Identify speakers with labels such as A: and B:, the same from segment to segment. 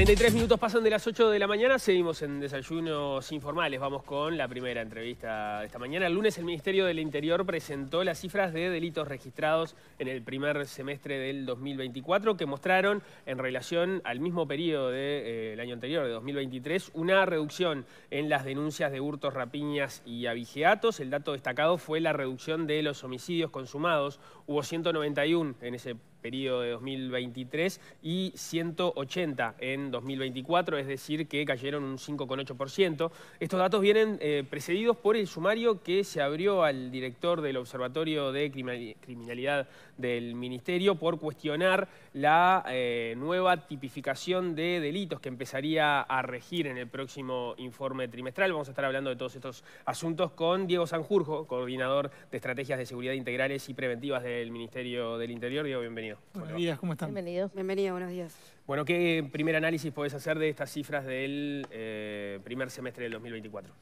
A: 33 minutos pasan de las 8 de la mañana, seguimos en Desayunos Informales. Vamos con la primera entrevista de esta mañana. El lunes el Ministerio del Interior presentó las cifras de delitos registrados en el primer semestre del 2024 que mostraron en relación al mismo periodo del eh, año anterior, de 2023, una reducción en las denuncias de hurtos, rapiñas y abigeatos. El dato destacado fue la reducción de los homicidios consumados. Hubo 191 en ese periodo de 2023 y 180 en 2024, es decir, que cayeron un 5,8%. Estos datos vienen eh, precedidos por el sumario que se abrió al director del Observatorio de Criminalidad del Ministerio por cuestionar la eh, nueva tipificación de delitos que empezaría a regir en el próximo informe trimestral. Vamos a estar hablando de todos estos asuntos con Diego Sanjurjo, coordinador de Estrategias de Seguridad Integrales y Preventivas del Ministerio del Interior. Diego, bienvenido.
B: Buenos días, ¿cómo están?
C: Bienvenido. Bienvenido, buenos días.
A: Bueno, ¿qué primer análisis podés hacer de estas cifras del eh, primer semestre del 2024?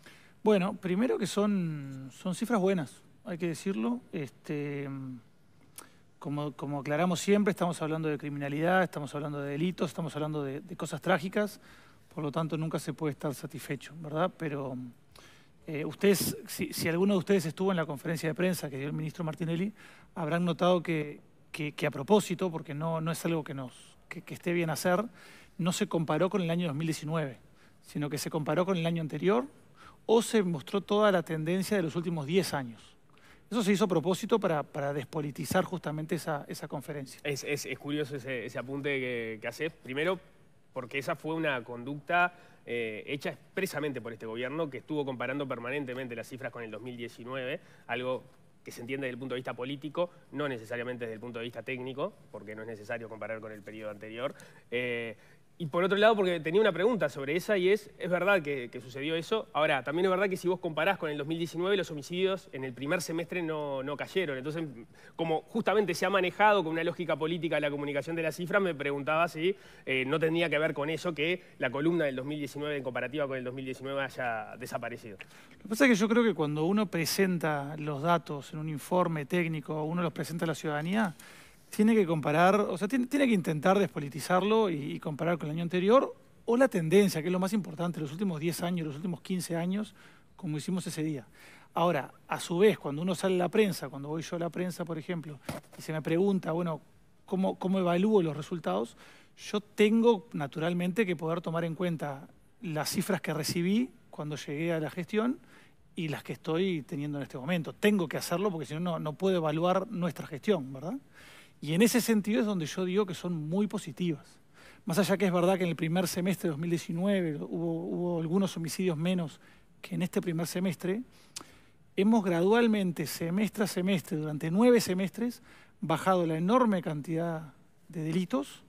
B: Bueno, primero que son, son cifras buenas, hay que decirlo. Este, como, como aclaramos siempre, estamos hablando de criminalidad, estamos hablando de delitos, estamos hablando de, cosas trágicas, por lo tanto nunca se puede estar satisfecho, ¿verdad? Pero eh, ustedes, si, alguno de ustedes estuvo en la conferencia de prensa que dio el ministro Martinelli, habrán notado que, que, a propósito, porque no, no es algo que, nos, que, esté bien hacer, no se comparó con el año 2019, sino que se comparó con el año anterior o se mostró toda la tendencia de los últimos 10 años. Eso se hizo a propósito para, despolitizar justamente esa, conferencia.
A: Es, curioso ese, ese, apunte que, que haces. Primero, porque esa fue una conducta eh, hecha expresamente por este gobierno que estuvo comparando permanentemente las cifras con el 2019, algo que se entiende desde el punto de vista político, no necesariamente desde el punto de vista técnico, porque no es necesario comparar con el periodo anterior. Eh, y por otro lado, porque tenía una pregunta sobre esa y es, es verdad que, sucedió eso. Ahora, también es verdad que si vos comparás con el 2019, los homicidios en el primer semestre no, no cayeron. Entonces, como justamente se ha manejado con una lógica política la comunicación de las cifras, me preguntaba si eh, no tendría que ver con eso que la columna del 2019 en comparativa con el 2019 haya desaparecido.
B: Lo que pasa es que yo creo que cuando uno presenta los datos en un informe técnico, uno los presenta a la ciudadanía, tiene que comparar, o sea, tiene, que intentar despolitizarlo y, comparar con el año anterior o la tendencia, que es lo más importante, los últimos 10 años, los últimos 15 años, como hicimos ese día. Ahora, a su vez, cuando uno sale a la prensa, cuando voy yo a la prensa, por ejemplo, y se me pregunta, bueno, ¿cómo, cómo evalúo los resultados? Yo tengo, naturalmente, que poder tomar en cuenta las cifras que recibí cuando llegué a la gestión y las que estoy teniendo en este momento. Tengo que hacerlo porque si no, no puedo evaluar nuestra gestión, ¿verdad? Y en ese sentido es donde yo digo que son muy positivas. Más allá que es verdad que en el primer semestre de 2019 hubo, algunos homicidios menos que en este primer semestre, hemos gradualmente, semestre a semestre, durante nueve semestres, bajado la enorme cantidad de delitos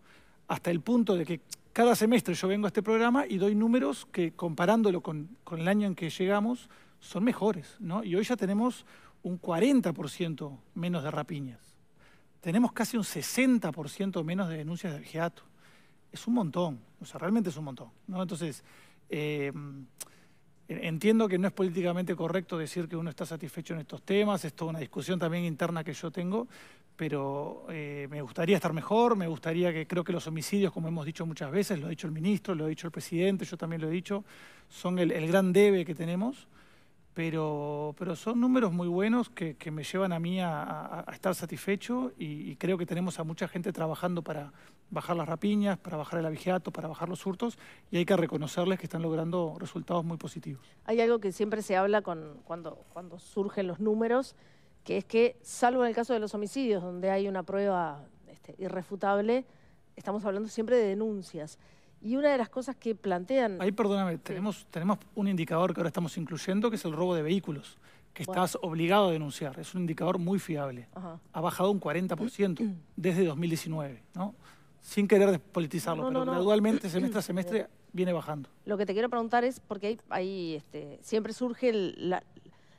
B: hasta el punto de que cada semestre yo vengo a este programa y doy números que comparándolo con, con el año en que llegamos son mejores. ¿no? Y hoy ya tenemos un 40% menos de rapiñas tenemos casi un 60% menos de denuncias de vigiato. Es un montón, o sea, realmente es un montón. ¿no? Entonces, eh, entiendo que no es políticamente correcto decir que uno está satisfecho en estos temas, es toda una discusión también interna que yo tengo, pero eh, me gustaría estar mejor, me gustaría que creo que los homicidios, como hemos dicho muchas veces, lo ha dicho el ministro, lo ha dicho el presidente, yo también lo he dicho, son el, el gran debe que tenemos pero, pero son números muy buenos que, me llevan a mí a, estar satisfecho y, creo que tenemos a mucha gente trabajando para bajar las rapiñas, para bajar el abigeato, para bajar los hurtos y hay que reconocerles que están logrando resultados muy positivos.
C: Hay algo que siempre se habla cuando, cuando surgen los números, que es que, salvo en el caso de los homicidios, donde hay una prueba este, irrefutable, estamos hablando siempre de denuncias. Y una de las cosas que plantean...
B: Ahí, perdóname, tenemos, tenemos un indicador que ahora estamos incluyendo, que es el robo de vehículos, que estás obligado a denunciar. Es un indicador muy fiable. Ha bajado un 40% desde 2019, ¿no? Sin querer despolitizarlo, pero gradualmente, semestre a semestre, viene bajando.
C: Lo que te quiero preguntar es, porque ahí, este, siempre surge la,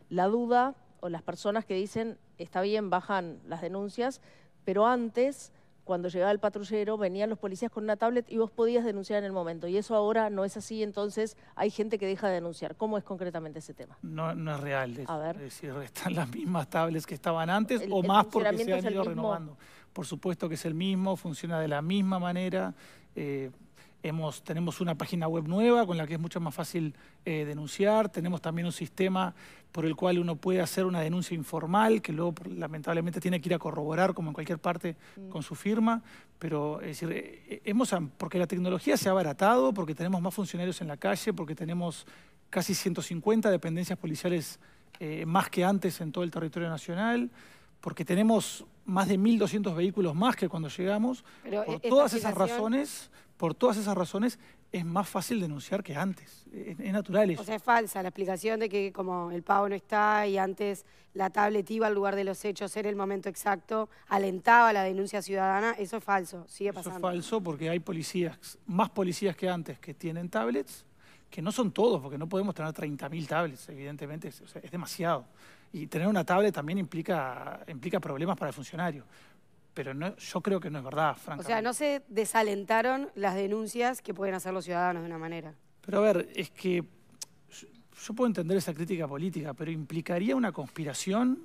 C: la duda o las personas que dicen, está bien, bajan las denuncias, pero antes cuando llegaba el patrullero, venían los policías con una tablet y vos podías denunciar en el momento. Y eso ahora no es así, entonces hay gente que deja de denunciar. ¿Cómo es concretamente ese tema?
B: No, no es real. Es, decir, están las mismas tablets que estaban antes o más porque se han ido renovando. Por supuesto que es el mismo, funciona de la misma manera. Eh, Hemos, tenemos una página web nueva con la que es mucho más fácil eh, denunciar. Tenemos también un sistema por el cual uno puede hacer una denuncia informal, que luego lamentablemente tiene que ir a corroborar, como en cualquier parte, mm. con su firma. Pero, es decir, eh, eh, hemos, porque la tecnología se ha abaratado, porque tenemos más funcionarios en la calle, porque tenemos casi 150 dependencias policiales más que antes en todo el territorio nacional, porque tenemos más de 1.200 vehículos más que cuando llegamos. por todas esas razones por todas esas razones es más fácil denunciar que antes. Es, natural eso.
D: O sea, es falsa la explicación de que como el pago no está y antes la tablet iba al lugar de los hechos, era el momento exacto, alentaba la denuncia ciudadana. Eso es falso, sigue pasando.
B: Eso es falso porque hay policías, más policías que antes que tienen tablets, que no son todos, porque no podemos tener 30.000 tablets, evidentemente, es, es demasiado. Y tener una tablet también implica, implica problemas para el funcionario pero no, yo creo que no es verdad, francamente.
D: O sea, no se desalentaron las denuncias que pueden hacer los ciudadanos de una manera.
B: Pero a ver, es que yo puedo entender esa crítica política, pero implicaría una conspiración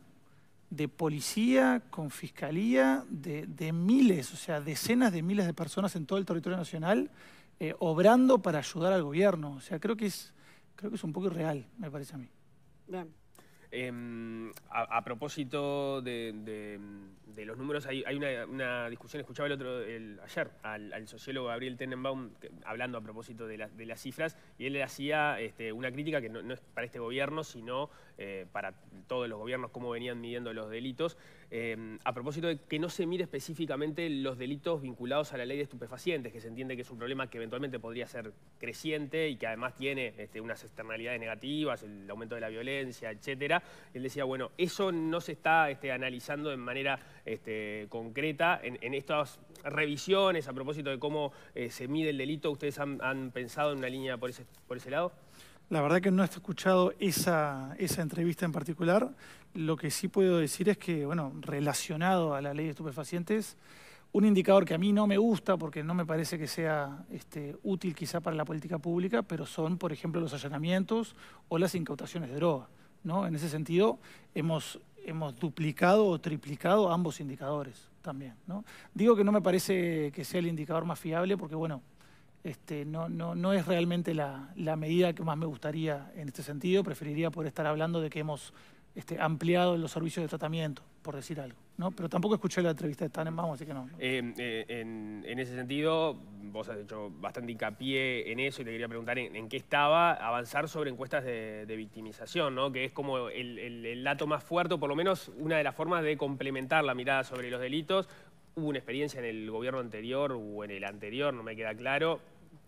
B: de policía con fiscalía de, miles, o sea, decenas de miles de personas en todo el territorio nacional eh, obrando para ayudar al gobierno. O sea, creo que es, creo que es un poco irreal, me parece a mí.
A: Bien. Em, a, propósito de, los números, hay, una, discusión, escuchaba el otro ayer al, sociólogo Gabriel Tenenbaum hablando a propósito de, las cifras, y él le hacía este, una crítica que no, es para este gobierno, sino eh, para todos los gobiernos, cómo venían midiendo los delitos, em, a propósito de que no se mire específicamente los delitos vinculados a la ley de estupefacientes, que se entiende que es un problema que eventualmente podría ser creciente y que además tiene este, unas externalidades negativas, el aumento de la violencia, etcétera. Él decía, bueno, eso no se está este, analizando de manera este, concreta en, estas revisiones a propósito de cómo eh, se mide el delito. ¿Ustedes han, pensado en una línea por ese, por ese lado?
B: La verdad que no he escuchado esa, esa entrevista en particular. Lo que sí puedo decir es que, bueno, relacionado a la ley de estupefacientes, un indicador que a mí no me gusta porque no me parece que sea este, útil quizá para la política pública, pero son, por ejemplo, los allanamientos o las incautaciones de droga. ¿no? En ese sentido, hemos, hemos duplicado o triplicado ambos indicadores también. ¿no? Digo que no me parece que sea el indicador más fiable porque, bueno, este, no, no, no, es realmente la, medida que más me gustaría en este sentido. Preferiría poder estar hablando de que hemos este, ampliado los servicios de tratamiento, por decir algo. ¿no? Pero tampoco escuché la entrevista de Tannenbaum, así que no.
A: Eh, eh, en, ese sentido, vos has hecho bastante hincapié en eso y te quería preguntar en, qué estaba avanzar sobre encuestas de, victimización, ¿no? que es como el, el dato más fuerte, o por lo menos una de las formas de complementar la mirada sobre los delitos. Hubo una experiencia en el gobierno anterior o en el anterior, no me queda claro,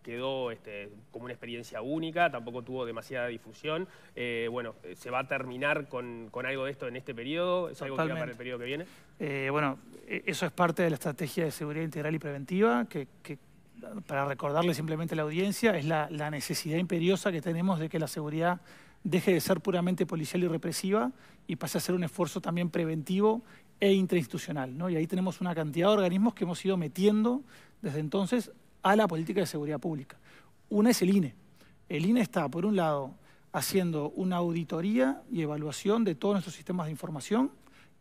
A: quedó este, como una experiencia única, tampoco tuvo demasiada difusión. Eh, bueno, eh, ¿se va a terminar con, algo de esto en este periodo? ¿Es algo que va para el periodo que viene?
B: Eh, bueno, e, eso es parte de la estrategia de seguridad integral y preventiva, que, para recordarle simplemente a la audiencia, es la, necesidad imperiosa que tenemos de que la seguridad deje de ser puramente policial y represiva y pase a ser un esfuerzo también preventivo e interinstitucional. ¿no? Y ahí tenemos una cantidad de organismos que hemos ido metiendo desde entonces a la política de seguridad pública. Una es el INE. El INE está, por un lado, haciendo una auditoría y evaluación de todos nuestros sistemas de información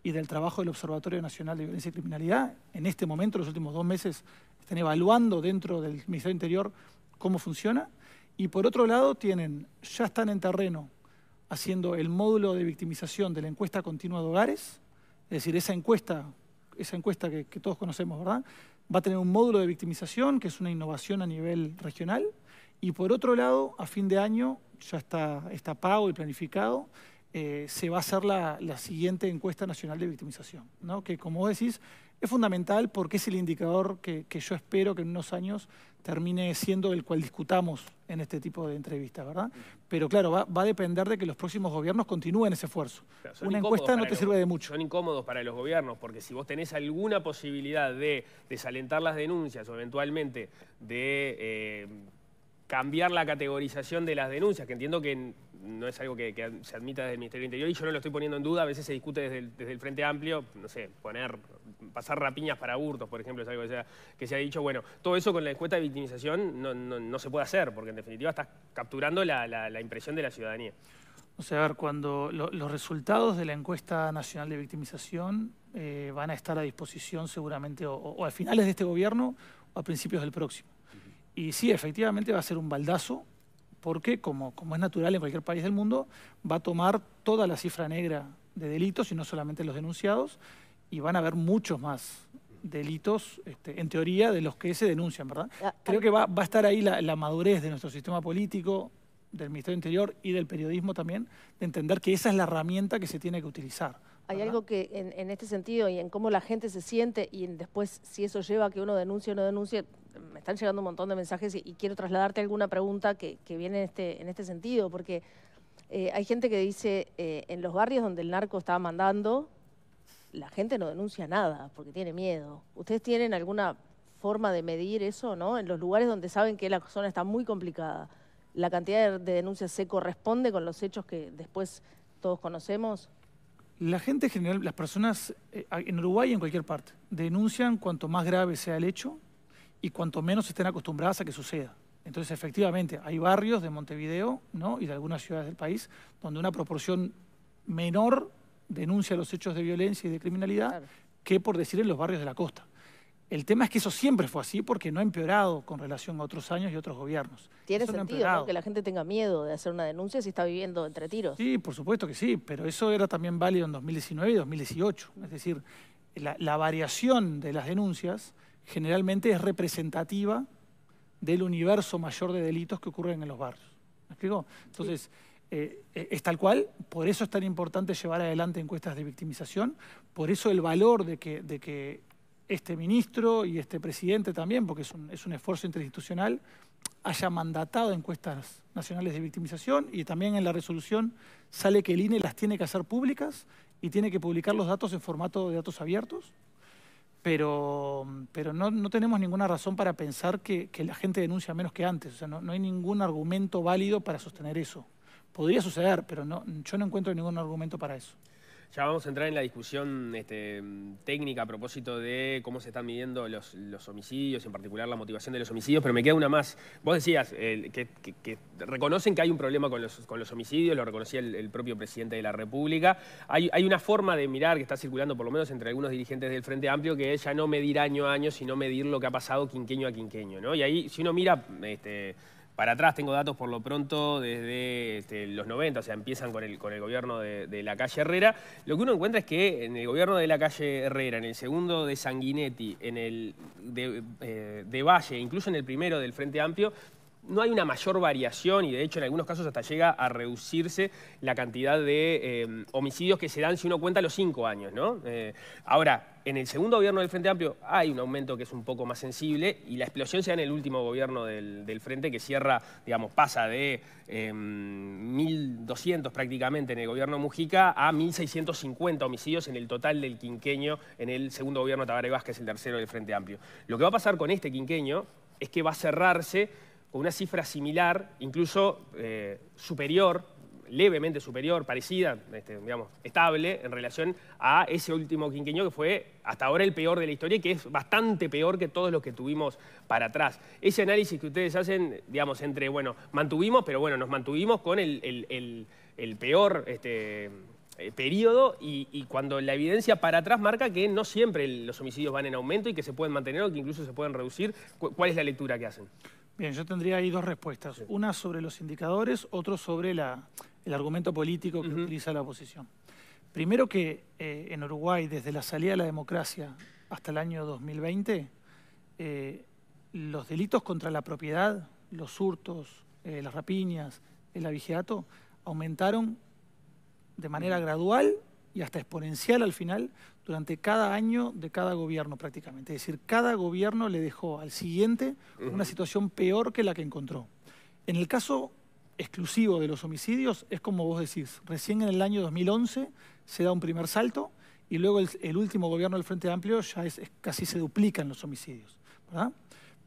B: y del trabajo del Observatorio Nacional de Violencia y Criminalidad. En este momento, los últimos dos meses, están evaluando dentro del Ministerio Interior cómo funciona. Y por otro lado, tienen, ya están en terreno haciendo el módulo de victimización de la encuesta continua de hogares, es decir, esa encuesta, esa encuesta que, que todos conocemos, ¿verdad? Va a tener un módulo de victimización, que es una innovación a nivel regional, y por otro lado, a fin de año, ya está, está pago y planificado, eh, se va a hacer la, siguiente encuesta nacional de victimización, ¿no? que como decís, es fundamental porque es el indicador que, yo espero que en unos años termine siendo el cual discutamos en este tipo de entrevistas, ¿verdad? Pero claro, va, a depender de que los próximos gobiernos continúen ese esfuerzo. Una encuesta no te sirve de mucho.
A: Son incómodos para los gobiernos porque si vos tenés alguna posibilidad de desalentar las denuncias o eventualmente de... Eh, cambiar la categorización de las denuncias, que entiendo que no es algo que, se admita desde el Ministerio del Interior y yo no lo estoy poniendo en duda, a veces se discute desde el, Frente Amplio, no sé, poner, pasar rapiñas para hurtos, por ejemplo, es algo que se, ha, dicho, bueno, todo eso con la encuesta de victimización no, se puede hacer, porque en definitiva estás capturando la, impresión de la ciudadanía.
B: O sea, a ver, cuando los resultados de la encuesta nacional de victimización eh, van a estar a disposición seguramente o, a finales de este gobierno o a principios del próximo. Y sí, efectivamente va a ser un baldazo, porque como, como es natural en cualquier país del mundo, va a tomar toda la cifra negra de delitos y no solamente los denunciados, y van a haber muchos más delitos, este, en teoría, de los que se denuncian, ¿verdad?
C: Ah,
B: Creo que va, va a estar ahí la, la madurez de nuestro sistema político, del Ministerio Interior y del periodismo también, de entender que esa es la herramienta que se tiene que utilizar.
C: Hay algo que en, en este sentido y en cómo la gente se siente y en después si eso lleva a que uno denuncie o no denuncie, me están llegando un montón de mensajes y, quiero trasladarte alguna pregunta que, viene en este, en este sentido, porque eh, hay gente que dice, eh, en los barrios donde el narco está mandando, la gente no denuncia nada porque tiene miedo. ¿Ustedes tienen alguna forma de medir eso, no? En los lugares donde saben que la zona está muy complicada, ¿la cantidad de, de denuncias se corresponde con los hechos que después todos conocemos?
B: La gente en general, las personas eh, en Uruguay y en cualquier parte, denuncian cuanto más grave sea el hecho y cuanto menos estén acostumbradas a que suceda. Entonces, efectivamente, hay barrios de Montevideo ¿no? y de algunas ciudades del país donde una proporción menor denuncia los hechos de violencia y de criminalidad
C: Claro.
B: que, por decir, en los barrios de la costa. El tema es que eso siempre fue así porque no ha empeorado con relación a otros años y otros gobiernos.
C: Tiene
B: Eso
C: sentido ¿no? que la gente tenga miedo de hacer una denuncia si está viviendo entre tiros.
B: Sí, por supuesto que sí, pero eso era también válido en 2019 y 2018. Es decir, la, la variación de las denuncias generalmente es representativa del universo mayor de delitos que ocurren en los barrios. Entonces, eh, eh, es tal cual, por eso es tan importante llevar adelante encuestas de victimización, por eso el valor de que, de que este ministro y este presidente también, porque es un, es un esfuerzo interinstitucional, haya mandatado encuestas nacionales de victimización y también en la resolución sale que el INE las tiene que hacer públicas y tiene que publicar los datos en formato de datos abiertos, pero, pero no, no tenemos ninguna razón para pensar que, la gente denuncia menos que antes, o sea, no, no hay ningún argumento válido para sostener eso. Podría suceder, pero no, yo no encuentro ningún argumento para eso.
A: Ya vamos a entrar en la discusión este, técnica a propósito de cómo se están midiendo los, los homicidios, en particular la motivación de los homicidios, pero me queda una más. Vos decías que, reconocen que hay un problema con los, con los homicidios, lo reconocía el, el propio presidente de la República. Hay, hay una forma de mirar que está circulando, por lo menos entre algunos dirigentes del Frente Amplio, que es ya no medir año a año, sino medir lo que ha pasado quinqueño a quinqueño. ¿no? Y ahí, si uno mira... Este, para atrás tengo datos por lo pronto desde este, los 90, o sea, empiezan con el, con el gobierno de, la calle Herrera. Lo que uno encuentra es que en el gobierno de la calle Herrera, en el segundo de Sanguinetti, en el de, eh, de Valle, incluso en el primero del Frente Amplio, no hay una mayor variación y de hecho en algunos casos hasta llega a reducirse la cantidad de eh, homicidios que se dan si uno cuenta los cinco años. ¿no? Eh, ahora, en el segundo gobierno del Frente Amplio hay un aumento que es un poco más sensible y la explosión se da en el último gobierno del, Frente que cierra, digamos, pasa de eh, 1.200 prácticamente en el gobierno Mujica a 1.650 homicidios en el total del quinqueño en el segundo gobierno Tabaré Vázquez, el tercero del Frente Amplio. Lo que va a pasar con este quinqueño es que va a cerrarse con una cifra similar, incluso eh, superior, levemente superior, parecida, este, digamos, estable en relación a ese último quinqueño que fue hasta ahora el peor de la historia y que es bastante peor que todos los que tuvimos para atrás. Ese análisis que ustedes hacen, digamos, entre, bueno, mantuvimos, pero bueno, nos mantuvimos con el, el- el- el peor este, eh, periodo y, y cuando la evidencia para atrás marca que no siempre el- los homicidios van en aumento y que se pueden mantener o que incluso se pueden reducir. ¿Cu- ¿Cuál es la lectura que hacen?
B: Bien, yo tendría ahí dos respuestas. Una sobre los indicadores, otro sobre la- el argumento político que utiliza la oposición. Primero que eh, en Uruguay, desde la salida de la democracia hasta el año 2020, eh, los delitos contra la propiedad, los hurtos, eh, las rapiñas, el abigeato, aumentaron de manera gradual y hasta exponencial al final durante cada año de cada gobierno prácticamente. Es decir, cada gobierno le dejó al siguiente una situación peor que la que encontró. En el caso exclusivo de los homicidios, es como vos decís, recién en el año 2011 se da un primer salto y luego el, último gobierno del Frente Amplio ya casi se duplican los homicidios. ¿verdad?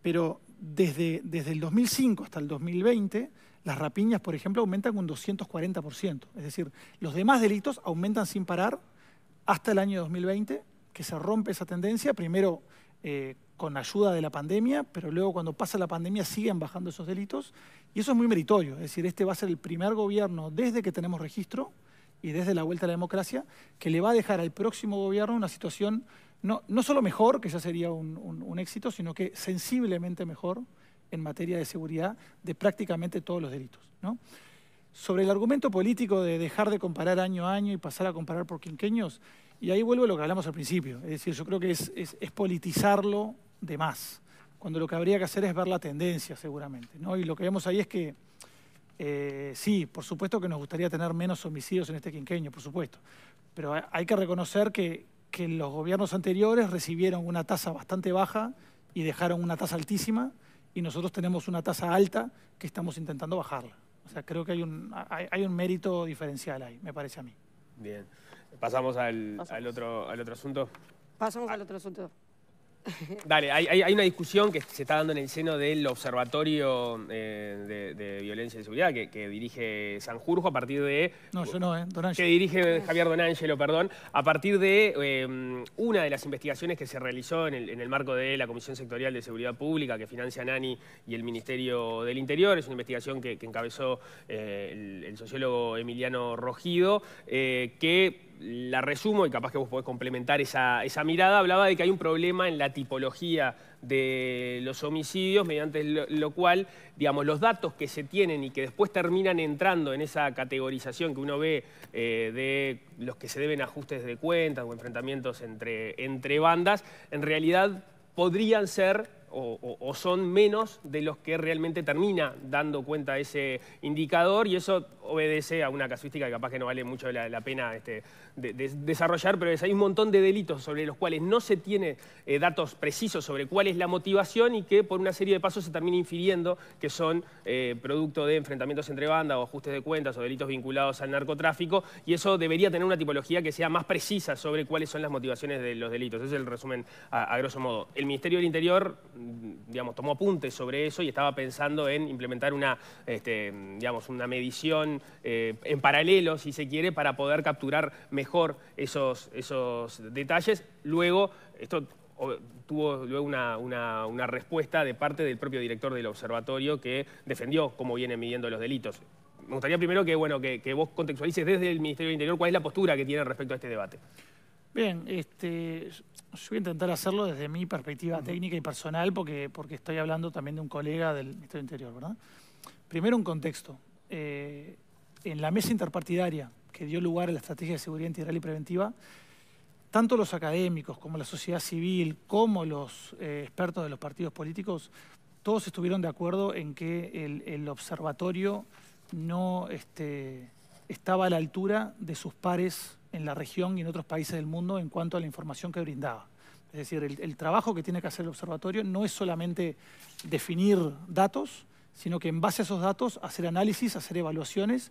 B: Pero desde, desde el 2005 hasta el 2020, las rapiñas, por ejemplo, aumentan un 240%. Es decir, los demás delitos aumentan sin parar hasta el año 2020, que se rompe esa tendencia, primero eh, con ayuda de la pandemia, pero luego cuando pasa la pandemia siguen bajando esos delitos, y eso es muy meritorio, es decir, este va a ser el primer gobierno desde que tenemos registro y desde la vuelta a la democracia, que le va a dejar al próximo gobierno una situación no, no solo mejor, que ya sería un, éxito, sino que sensiblemente mejor en materia de seguridad de prácticamente todos los delitos. ¿no? Sobre el argumento político de dejar de comparar año a año y pasar a comparar por quinqueños, y ahí vuelvo a lo que hablamos al principio, es decir, yo creo que es, es, politizarlo de más, cuando lo que habría que hacer es ver la tendencia seguramente. ¿no? Y lo que vemos ahí es que eh, sí, por supuesto que nos gustaría tener menos homicidios en este quinqueño, por supuesto, pero hay que reconocer que, que los gobiernos anteriores recibieron una tasa bastante baja y dejaron una tasa altísima y nosotros tenemos una tasa alta que estamos intentando bajarla. O sea, creo que hay un, hay, un mérito diferencial ahí, me parece a mí.
A: Bien. Pasamos al, al, otro, al otro asunto.
D: Pasamos al otro asunto.
A: Dale, hay, una discusión que se está dando en el seno del Observatorio eh, de, Violencia y Seguridad que, dirige Sanjurjo a partir de...
B: No, yo no, ¿eh? Don
A: Que dirige Javier Donangelo, perdón, a partir de eh, una de las investigaciones que se realizó en el, marco de la Comisión Sectorial de Seguridad Pública que financia NANI y el Ministerio del Interior. Es una investigación que, encabezó eh, el, sociólogo Emiliano Rogido, que la resumo y capaz que vos podés complementar esa, mirada, hablaba de que hay un problema en la tipología de los homicidios, mediante lo, cual, digamos, los datos que se tienen y que después terminan entrando en esa categorización que uno ve eh, de los que se deben ajustes de cuentas o enfrentamientos entre, entre bandas, en realidad podrían ser o, son menos de los que realmente termina dando cuenta ese indicador y eso obedece a una casuística que capaz que no vale mucho la, pena este, desarrollar, pero es, hay un montón de delitos sobre los cuales no se tiene eh, datos precisos sobre cuál es la motivación y que por una serie de pasos se termina infiriendo que son eh, producto de enfrentamientos entre bandas o ajustes de cuentas o delitos vinculados al narcotráfico y eso debería tener una tipología que sea más precisa sobre cuáles son las motivaciones de los delitos. Ese es el resumen a grosso modo. El Ministerio del Interior digamos, tomó apuntes sobre eso y estaba pensando en implementar una, este, digamos, una medición eh, en paralelo, si se quiere, para poder capturar mejor esos, esos detalles. Luego, esto tuvo luego una, respuesta de parte del propio director del observatorio que defendió cómo vienen midiendo los delitos. Me gustaría primero que, bueno, que, que vos contextualices desde el Ministerio del Interior cuál es la postura que tienen respecto a este debate.
B: Bien, este, yo voy a intentar hacerlo desde mi perspectiva técnica y personal porque, porque estoy hablando también de un colega del Ministerio Interior, ¿verdad? Primero un contexto. Eh, en la mesa interpartidaria que dio lugar a la Estrategia de Seguridad Integral y Preventiva, tanto los académicos como la sociedad civil, como los eh, expertos de los partidos políticos, todos estuvieron de acuerdo en que el, observatorio no este, estaba a la altura de sus pares en la región y en otros países del mundo en cuanto a la información que brindaba. Es decir, el, trabajo que tiene que hacer el observatorio no es solamente definir datos, sino que en base a esos datos hacer análisis, hacer evaluaciones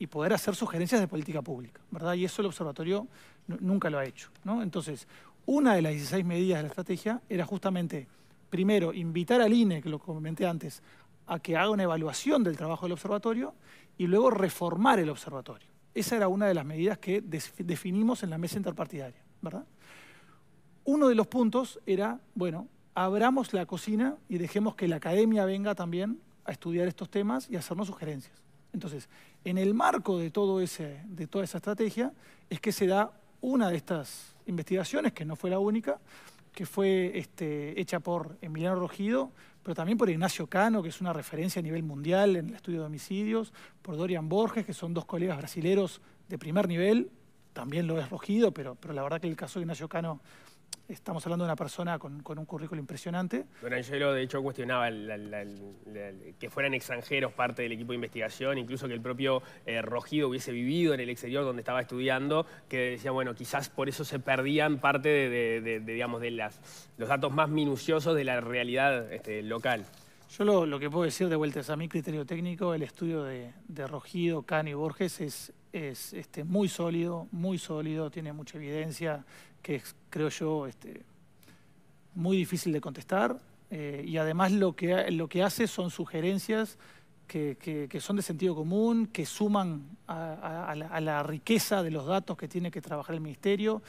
B: y poder hacer sugerencias de política pública, ¿verdad? Y eso el observatorio nunca lo ha hecho, ¿no? Entonces, una de las 16 medidas de la estrategia era justamente, primero, invitar al INE, que lo comenté antes, a que haga una evaluación del trabajo del observatorio y luego reformar el observatorio. Esa era una de las medidas que definimos en la mesa interpartidaria, ¿verdad? Uno de los puntos era, bueno, abramos la cocina y dejemos que la academia venga también a estudiar estos temas y hacernos sugerencias. Entonces, en el marco de, todo ese, de toda esa estrategia es que se da una de estas investigaciones, que no fue la única, que fue este, hecha por Emiliano Rogido, pero también por Ignacio Cano, que es una referencia a nivel mundial en el estudio de homicidios, por Dorian Borges, que son dos colegas brasileros de primer nivel, también lo es Rogido, pero, pero la verdad que el caso de Ignacio Cano estamos hablando de una persona con, un currículo impresionante.
A: Don Angelo, de hecho, cuestionaba que fueran extranjeros parte del equipo de investigación, incluso que el propio eh, Rogido hubiese vivido en el exterior donde estaba estudiando, que decía, bueno, quizás por eso se perdían parte de, digamos, de los datos más minuciosos de la realidad este, local.
B: Yo lo, que puedo decir de vuelta es a mi criterio técnico, el estudio de, Rogido, Cano y Borges es, es este, muy sólido, muy sólido, tiene mucha evidencia, que es, creo yo, este, muy difícil de contestar. Eh, y además lo que, lo que hace son sugerencias que, son de sentido común, que suman a, la, riqueza de los datos que tiene que trabajar el Ministerio,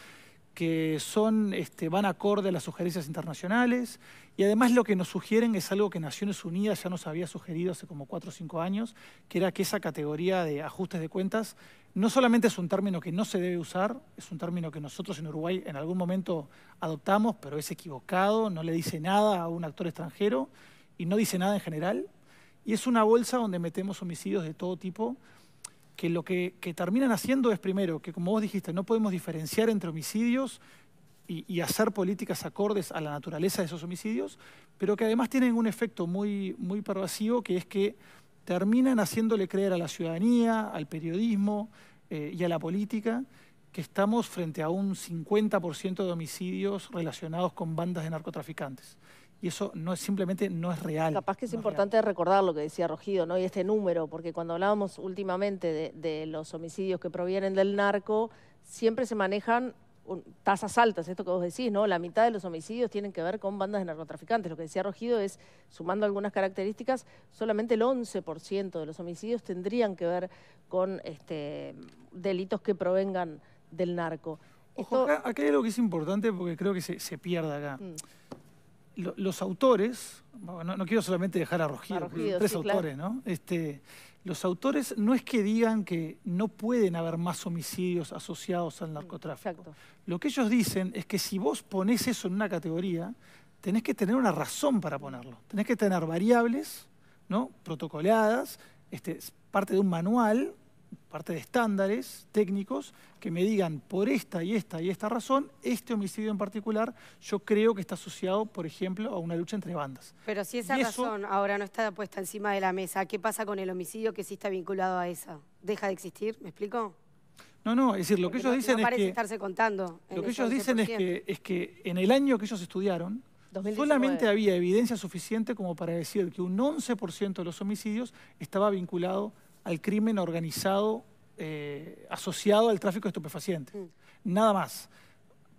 B: que son, este, van acorde a las sugerencias internacionales y además lo que nos sugieren es algo que Naciones Unidas ya nos había sugerido hace como cuatro o cinco años, que era que esa categoría de ajustes de cuentas no solamente es un término que no se debe usar, es un término que nosotros en Uruguay en algún momento adoptamos, pero es equivocado, no le dice nada a un actor extranjero y no dice nada en general. Y es una bolsa donde metemos homicidios de todo tipo, que lo que, terminan haciendo es, primero, que como vos dijiste, no podemos diferenciar entre homicidios y, y, hacer políticas acordes a la naturaleza de esos homicidios, pero que además tienen un efecto muy, muy pervasivo, que es que terminan haciéndole creer a la ciudadanía, al periodismo eh, y a la política, que estamos frente a un 50% de homicidios relacionados con bandas de narcotraficantes. Y eso no es, simplemente no es real.
C: Capaz que es
B: no
C: importante recordar lo que decía Rogido, ¿no? Y este número, porque cuando hablábamos últimamente de, de los homicidios que provienen del narco, siempre se manejan tasas altas, esto que vos decís, ¿no? La mitad de los homicidios tienen que ver con bandas de narcotraficantes. Lo que decía Rogido es, sumando algunas características, solamente el 11% de los homicidios tendrían que ver con este, delitos que provengan del narco.
B: Ojo, acá, acá, hay algo que es importante porque creo que se, se pierde acá. Mm. Lo, los autores, no, no, quiero solamente dejar a Rogido, a Rogido tres sí, autores, claro. ¿no? Este, los autores no es que digan que no pueden haber más homicidios asociados al narcotráfico.
C: Exacto.
B: Lo que ellos dicen es que si vos ponés eso en una categoría, tenés que tener una razón para ponerlo. Tenés que tener variables, ¿no? protocoladas, este, parte de un manual parte de estándares técnicos que me digan por esta y esta y esta razón, este homicidio en particular, yo creo que está asociado, por ejemplo, a una lucha entre bandas.
D: Pero si esa y razón eso, ahora no está puesta encima de la mesa, ¿qué pasa con el homicidio que sí está vinculado a esa? ¿Deja de existir? ¿Me explico?
B: No, no, es decir, lo
D: Porque
B: que ellos
D: no,
B: dicen
D: no
B: es que...
D: estarse contando.
B: Lo que ellos dicen es que, es que en el año que ellos estudiaron, 2019. solamente había evidencia suficiente como para decir que un 11% de los homicidios estaba vinculado al crimen organizado eh, asociado al tráfico de estupefacientes. Mm. Nada más.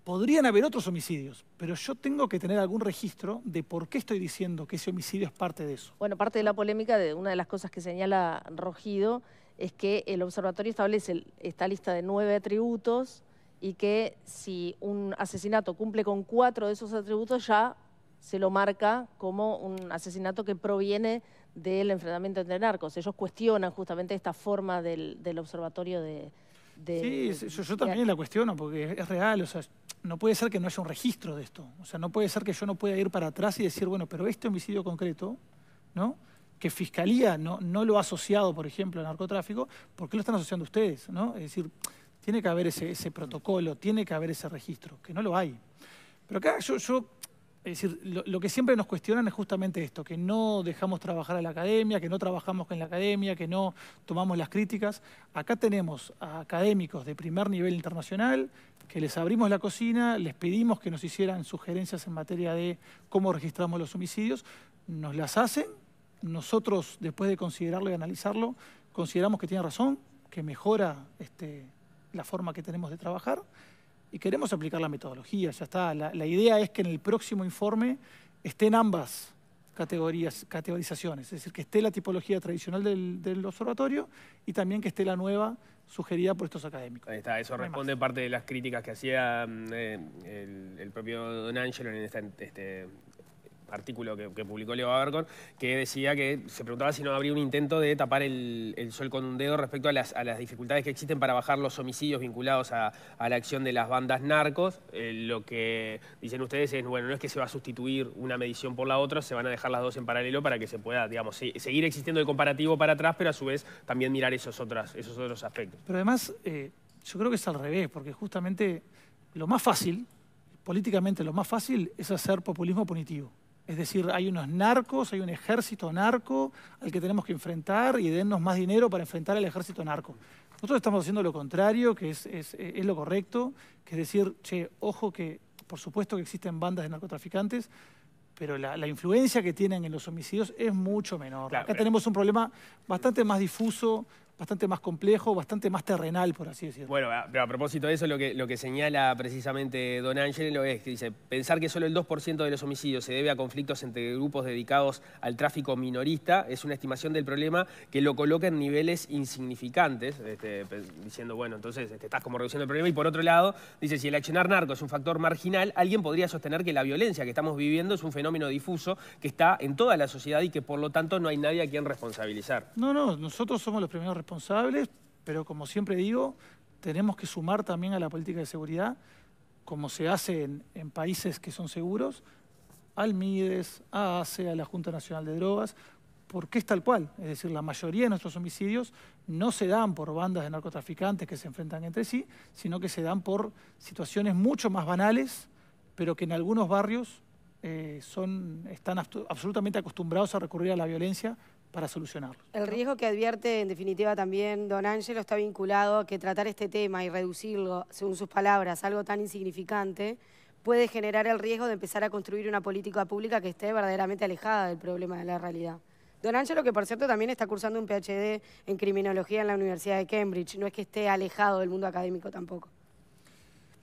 B: Podrían haber otros homicidios, pero yo tengo que tener algún registro de por qué estoy diciendo que ese homicidio es parte de eso.
C: Bueno, parte de la polémica de una de las cosas que señala Rogido es que el observatorio establece esta lista de nueve atributos y que si un asesinato cumple con cuatro de esos atributos ya se lo marca como un asesinato que proviene del enfrentamiento entre narcos. Ellos cuestionan justamente esta forma del, del observatorio de... de
B: sí, yo, yo también la cuestiono porque es real, o sea, no puede ser que no haya un registro de esto. O sea, no puede ser que yo no pueda ir para atrás y decir, bueno, pero este homicidio concreto, ¿no? que Fiscalía no, no lo ha asociado, por ejemplo, al narcotráfico, ¿por qué lo están asociando ustedes? ¿no? Es decir, tiene que haber ese, ese protocolo, tiene que haber ese registro, que no lo hay. Pero acá yo, yo es decir, lo, que siempre nos cuestionan es justamente esto, que no dejamos trabajar a la academia, que no trabajamos con la academia, que no tomamos las críticas. Acá tenemos a académicos de primer nivel internacional, que les abrimos la cocina, les pedimos que nos hicieran sugerencias en materia de cómo registramos los homicidios, nos las hacen, nosotros después de considerarlo y analizarlo, consideramos que tiene razón, que mejora este, la forma que tenemos de trabajar, y queremos aplicar la metodología, ya está. La, la, idea es que en el próximo informe estén ambas categorías, categorizaciones, es decir, que esté la tipología tradicional del, del observatorio y también que esté la nueva sugerida por estos académicos.
A: Ahí está, eso no responde parte de las críticas que hacía eh, el, el, propio Don Ángelo en esta, este, artículo que, publicó Leo Abercon, que decía que se preguntaba si no habría un intento de tapar el, sol con un dedo respecto a las, dificultades que existen para bajar los homicidios vinculados a, la acción de las bandas narcos. Eh, lo que dicen ustedes es, bueno, no es que se va a sustituir una medición por la otra, se van a dejar las dos en paralelo para que se pueda, digamos, se, seguir existiendo el comparativo para atrás, pero a su vez también mirar esos otros aspectos.
B: Pero además, eh, yo creo que es al revés, porque justamente lo más fácil, políticamente lo más fácil, es hacer populismo punitivo. Es decir, hay unos narcos, hay un ejército narco al que tenemos que enfrentar y dennos más dinero para enfrentar al ejército narco. Nosotros estamos haciendo lo contrario, que es, es, es lo correcto, que es decir, che, ojo que por supuesto que existen bandas de narcotraficantes, pero la, la, influencia que tienen en los homicidios es mucho menor. Claro, Acá tenemos un problema bastante más difuso, bastante más complejo, bastante más terrenal, por así decirlo.
A: Bueno, pero a propósito de eso, lo que, lo que señala precisamente Don Ángelo es que dice, pensar que solo el 2% de los homicidios se debe a conflictos entre grupos dedicados al tráfico minorista es una estimación del problema que lo coloca en niveles insignificantes, este, diciendo, bueno, entonces este, estás como reduciendo el problema. Y por otro lado, dice, si el accionar narco es un factor marginal, alguien podría sostener que la violencia que estamos viviendo es un fenómeno difuso que está en toda la sociedad y que por lo tanto no hay nadie a quien responsabilizar.
B: No, no, nosotros somos los primeros responsables responsables, pero como siempre digo, tenemos que sumar también a la política de seguridad, como se hace en, países que son seguros, al MIDES, a ACE, a la Junta Nacional de Drogas, porque es tal cual. Es decir, la mayoría de nuestros homicidios no se dan por bandas de narcotraficantes que se enfrentan entre sí, sino que se dan por situaciones mucho más banales, pero que en algunos barrios eh, son, están absolutamente acostumbrados a recurrir a la violencia para solucionarlo.
D: El riesgo que advierte, en definitiva, también don Ángelo está vinculado a que tratar este tema y reducirlo, según sus palabras, algo tan insignificante, puede generar el riesgo de empezar a construir una política pública que esté verdaderamente alejada del problema de la realidad. Don Ángelo, que por cierto también está cursando un PhD en criminología en la Universidad de Cambridge, no es que esté alejado del mundo académico tampoco.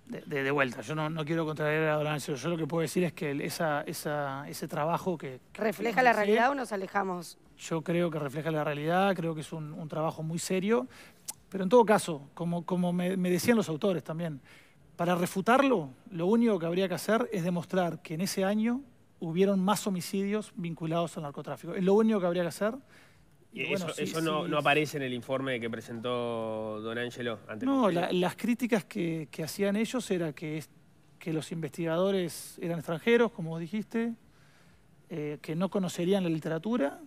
B: De, vuelta, yo no, quiero contraer a Don Ángelo, yo lo que puedo decir es que esa, ese trabajo que...
D: ¿Refleja la realidad o nos alejamos?
B: Yo creo que refleja la realidad, creo que es un, trabajo muy serio, pero en todo caso, como, como me decían los autores también, para refutarlo, lo único que habría que hacer es demostrar que en ese año hubieron más homicidios vinculados al narcotráfico. Es lo único que habría que hacer.
A: Y eso, no, aparece en el informe que presentó don Angelo
B: ante No, las críticas que, hacían ellos era que, que los investigadores eran extranjeros, como vos dijiste, eh, que no conocerían la literatura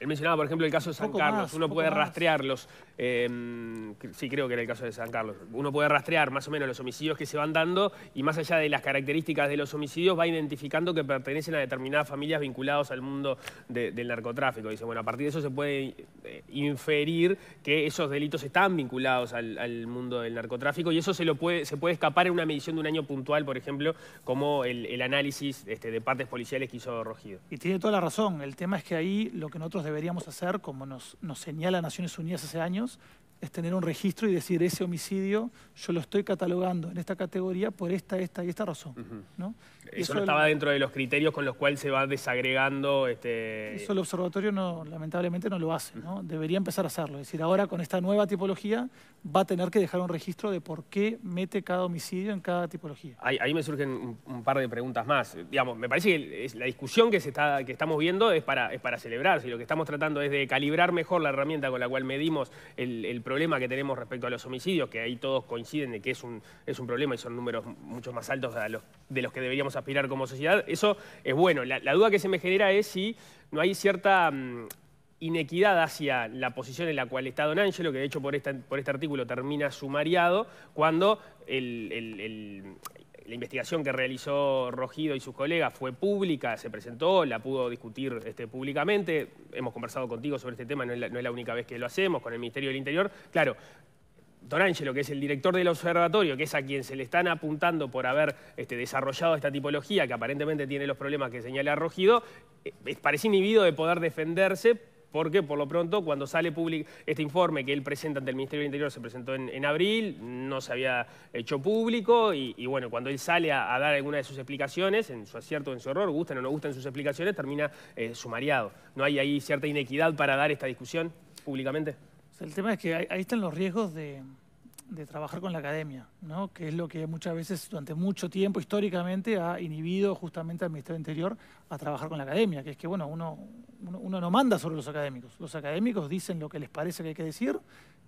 A: él mencionaba, por ejemplo, el caso de San Carlos. Uno puede rastrearlos. Em, sí, creo que era el caso de San Carlos. Uno puede rastrear más o menos los homicidios que se van dando y más allá de las características de los homicidios va identificando que pertenecen a determinadas familias vinculadas al mundo del narcotráfico. Dice, bueno, a partir de eso se puede eh, inferir que esos delitos están vinculados al, mundo del narcotráfico y eso se, lo puede, se puede escapar en una medición de un año puntual, por ejemplo, como el, análisis este, de partes policiales que hizo Rogido.
B: Y tiene toda la razón. El tema es que ahí lo que nosotros deberíamos hacer, como nos, nos señala Naciones Unidas hace años, es tener un registro y decir, ese homicidio yo lo estoy catalogando en esta categoría por esta, esta y esta razón. ¿no?
A: Eso, no estaba dentro de los criterios con los cuales se va desagregando... Este...
B: Eso el observatorio no, lamentablemente no lo hace, ¿no? Debería empezar a hacerlo. Es decir, ahora con esta nueva tipología va a tener que dejar un registro de por qué mete cada homicidio en cada tipología.
A: Ahí, me surgen un, par de preguntas más. Digamos, me parece que la discusión que, se está, que estamos viendo es para, es para celebrar. Si lo que estamos tratando es de calibrar mejor la herramienta con la cual medimos el, problema que tenemos respecto a los homicidios, que ahí todos coinciden de que es un, es un problema y son números mucho más altos de los, que deberíamos aspirar como sociedad, eso es bueno. La, duda que se me genera es si no hay cierta mm, inequidad hacia la posición en la cual está Don Ángelo, que de hecho por, por este artículo termina sumariado, cuando la investigación que realizó Rogido y sus colegas fue pública, se presentó, la pudo discutir este, públicamente, hemos conversado contigo sobre este tema, no es, la, única vez que lo hacemos, con el Ministerio del Interior. Claro, Don Ángelo, que es el director del observatorio, que es a quien se le están apuntando por haber este, desarrollado esta tipología, que aparentemente tiene los problemas que señala Rogido, eh, parece inhibido de poder defenderse porque por lo pronto cuando sale este informe que él presenta ante el Ministerio del Interior se presentó en, abril, no se había hecho público y, bueno, cuando él sale a, dar alguna de sus explicaciones, en su acierto o en su error, gustan o no gustan sus explicaciones, termina eh, sumariado. ¿No hay ahí cierta inequidad para dar esta discusión públicamente?
B: el tema es que ahí están los riesgos de, de trabajar con la academia, ¿no? que es lo que muchas veces durante mucho tiempo históricamente ha inhibido justamente al Ministerio del Interior a trabajar con la academia, que es que bueno, uno, uno, no manda sobre los académicos, los académicos dicen lo que les parece que hay que decir,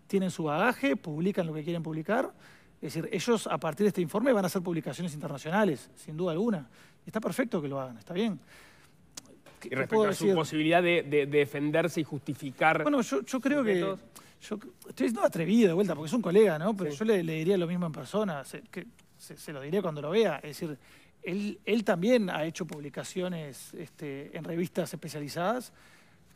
B: tienen su bagaje, publican lo que quieren publicar, es decir, ellos a partir de este informe van a hacer publicaciones internacionales, sin duda alguna, está perfecto que lo hagan, está bien.
A: Y respecto a su posibilidad de, defenderse y justificar...
B: Bueno, yo, yo creo que yo estoy diciendo atrevido de vuelta, porque es un colega, ¿no? Pero yo le, diría lo mismo en persona, se, que, se, lo diré cuando lo vea. Es decir, él, él también ha hecho publicaciones este, en revistas especializadas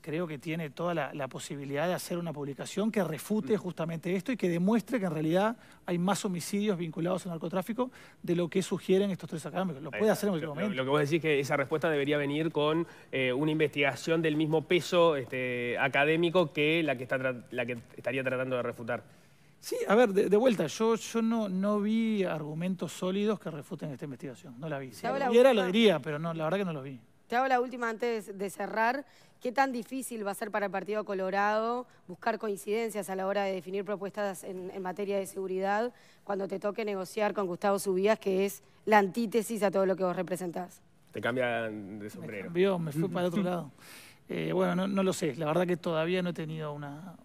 B: creo que tiene toda la, posibilidad de hacer una publicación que refute mm. justamente esto y que demuestre que en realidad hay más homicidios vinculados al narcotráfico de lo que sugieren estos tres académicos. Lo puede hacer en cualquier momento.
A: Lo, que vos decís es que esa respuesta debería venir con eh, una investigación del mismo peso este, académico que la que, está la que estaría tratando de refutar.
B: Sí, a ver, de, vuelta, yo, yo no, no vi argumentos sólidos que refuten esta investigación, no la vi. Si la viera lo diría, pero no, la verdad que no lo vi.
D: Te hago la última antes de cerrar. ¿Qué tan difícil va a ser para el Partido Colorado buscar coincidencias a la hora de definir propuestas en, materia de seguridad cuando te toque negociar con Gustavo Subías, que es la antítesis a todo lo que vos representás?
A: Te cambian de sombrero.
B: Me cambió, me fui para otro lado. Eh, bueno, no, lo sé. La verdad que todavía no he tenido una,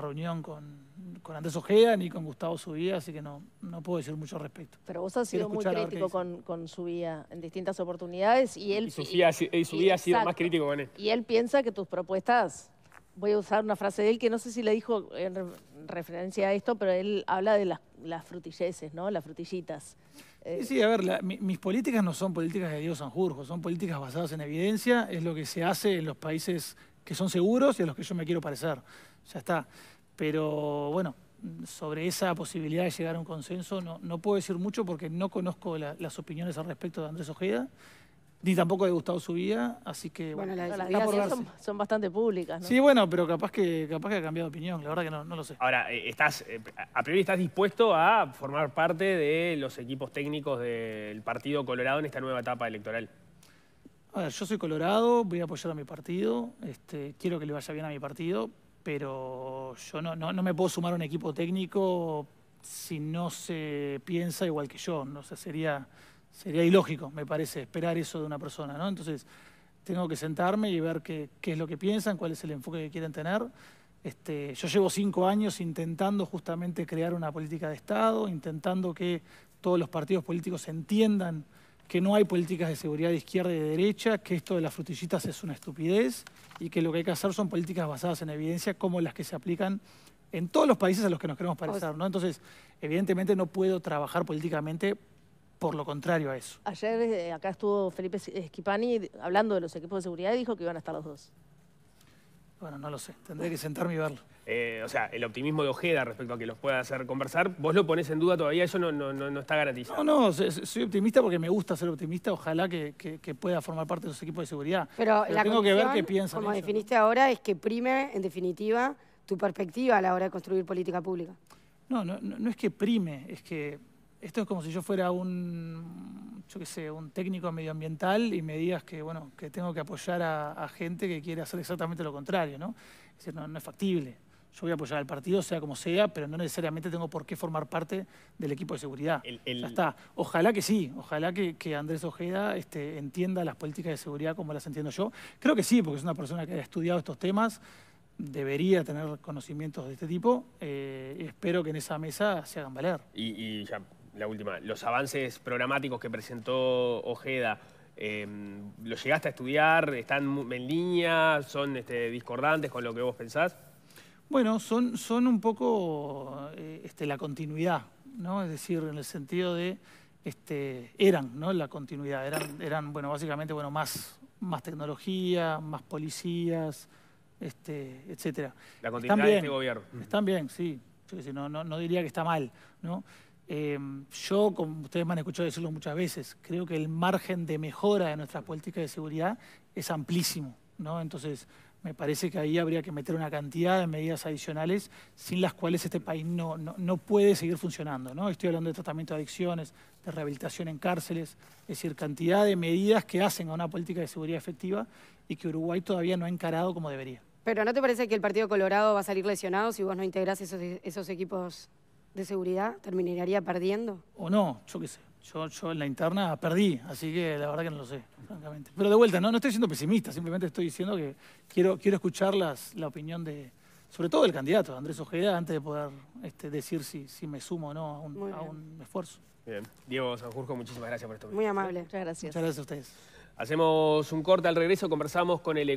B: reunión con, con Andrés Ojeda ni con Gustavo Subía, así que no, no puedo decir mucho al respecto.
C: Pero vos has
B: Quiero
C: sido muy crítico con, con Subía en distintas oportunidades y él...
A: Y Sofía, y Sofía ha sido más crítico con él.
C: Y él piensa que tus propuestas, voy a usar una frase de él que no sé si le dijo en re- referencia a esto, pero él habla de las, las frutilleces, ¿no? Las frutillitas. Eh,
B: Sí, a ver, mis políticas no son políticas de Diego Sanjurjo, son políticas basadas en evidencia, es lo que se hace en los países que son seguros y a los que yo me quiero parecer. Ya está. Pero bueno, sobre esa posibilidad de llegar a un consenso no, puedo decir mucho porque no conozco la- las opiniones al respecto de Andrés Ojeda, ni tampoco de Gustavo Subía, así que
D: Bueno,
B: bueno,
D: la
C: no, las son, son bastante públicas, ¿no?
B: Sí, bueno, pero capaz que, capaz que ha cambiado de opinión, la verdad que no, no lo sé.
A: Ahora, eh, estás, eh, a priori estás dispuesto a formar parte de los equipos técnicos del Partido Colorado en esta nueva etapa electoral.
B: A ver, yo soy colorado, voy a apoyar a mi partido, este, quiero que le vaya bien a mi partido, pero yo no, no, no me puedo sumar a un equipo técnico si no se piensa igual que yo. No sé, sería, sería ilógico, me parece, esperar eso de una persona, ¿no? Entonces, tengo que sentarme y ver qué, qué es lo que piensan, cuál es el enfoque que quieren tener. Este, yo llevo cinco años intentando justamente crear una política de Estado, intentando que todos los partidos políticos entiendan que no hay políticas de seguridad de izquierda y de derecha, que esto de las frutillitas es una estupidez y que lo que hay que hacer son políticas basadas en evidencia como las que se aplican en todos los países a los que nos queremos parecer. ¿no? Entonces, evidentemente no puedo trabajar políticamente por lo contrario a eso.
C: Ayer eh, acá estuvo Felipe Schipani hablando de los equipos de seguridad y dijo que iban a estar los dos.
B: Bueno, no lo sé, tendré que sentarme y verlo.
A: Eh, o sea, el optimismo de Ojeda respecto a que los pueda hacer conversar, vos lo pones en duda todavía, eso no, no, no, no está garantizado.
B: No, no, so- so- soy optimista porque me gusta ser optimista, ojalá que, que- que pueda formar parte de los equipos de seguridad.
D: Pero, la
B: tengo que ver qué piensan
D: como
B: ellos.
D: definiste ahora, es que prime, en definitiva, tu perspectiva a la hora de construir política pública.
B: No, no, no no es que prime, es que esto es como si yo fuera un, yo qué sé, un técnico medioambiental y me digas que, bueno, que tengo que apoyar a, a gente que quiere hacer exactamente lo contrario, ¿no? Es decir, no, no es factible. Yo voy a apoyar al partido, sea como sea, pero no necesariamente tengo por qué formar parte del equipo de seguridad.
A: El- el-
B: Ya está. Ojalá que sí, ojalá que, que Andrés Ojeda este, entienda las políticas de seguridad como las entiendo yo. Creo que sí, porque es una persona que ha estudiado estos temas, debería tener conocimientos de este tipo eh, espero que en esa mesa se hagan valer.
A: Y, y ya, la última, los avances programáticos que presentó Ojeda, eh, ¿los llegaste a estudiar? ¿Están en línea? ¿Son este, discordantes con lo que vos pensás?
B: Bueno, son, son un poco eh, este, la continuidad, ¿no? Es decir, en el sentido de, este, eran, ¿no? La continuidad, eran, eran bueno, básicamente, bueno, más, más tecnología, más policías, este, etcétera.
A: La
B: Están
A: continuidad de
B: bien,
A: este gobierno.
B: Están bien, sí. Yo no, no, no diría que está mal, ¿no? Eh, yo, como ustedes me han escuchado decirlo muchas veces, creo que el margen de mejora de nuestras políticas de seguridad es amplísimo, ¿no? Entonces, me parece que ahí habría que meter una cantidad de medidas adicionales sin las cuales este país no, no, puede seguir funcionando, ¿no? Estoy hablando de tratamiento de adicciones, de rehabilitación en cárceles, es decir, cantidad de medidas que hacen a una política de seguridad efectiva y que Uruguay todavía no ha encarado como debería.
D: Pero ¿no te parece que el Partido Colorado va a salir lesionado si vos no integrás esos, esos equipos de seguridad? ¿Terminaría perdiendo?
B: O no, yo qué sé. Yo, yo en la interna perdí, así que la verdad que no lo sé, francamente. Pero de vuelta, no, no estoy siendo pesimista, simplemente estoy diciendo que quiero, quiero escuchar las, la opinión de, sobre todo del candidato, Andrés Ojeda, antes de poder este, decir si, si me sumo o no a un, a un esfuerzo.
A: Bien. Diego Sanjurjo, muchísimas gracias por esto.
D: Muy amable.
C: Muchas gracias.
B: Muchas gracias a ustedes.
A: Hacemos un corte al regreso, conversamos con el